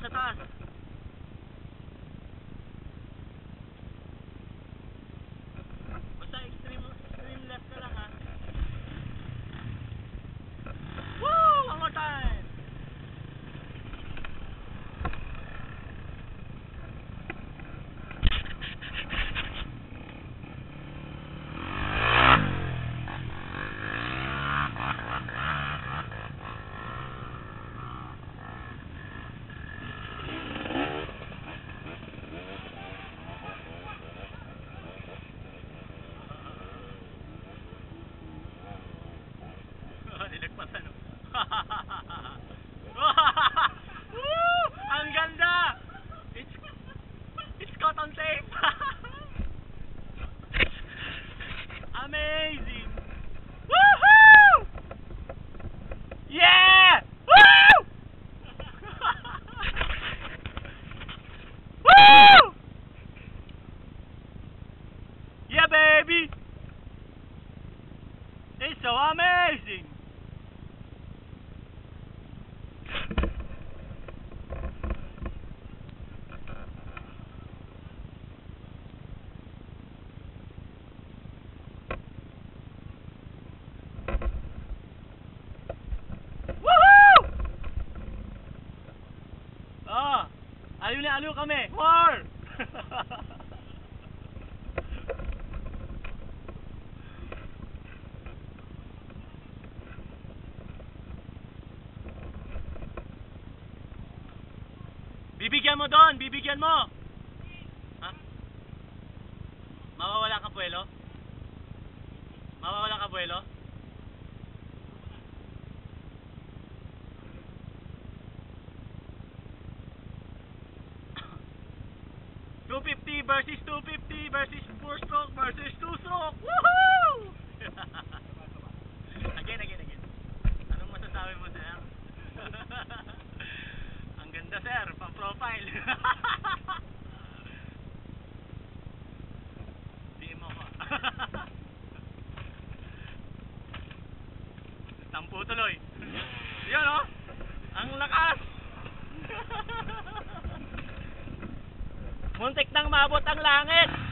cars, the cars. Woo! Ang ganda! It's it's cotton tape. Amazing! Woohoo! Yeah! Woo! Woo! Yeah, baby! It's so amazing! Aliw kami. More! bibigyan mo doon, bibigyan mo. Ha? Mawawala ka buwelo? Mawawala ka buwelo? Versus two fifty versus four stroke versus two stroke. Woohoo! again, again, again. Anong masasabi mo, sir? Ang ganda, sir. Pang-profile. Di mo ko. Tampo tuloy. Yan, oh. Ang lakas. Muntik nang maabot ang langit.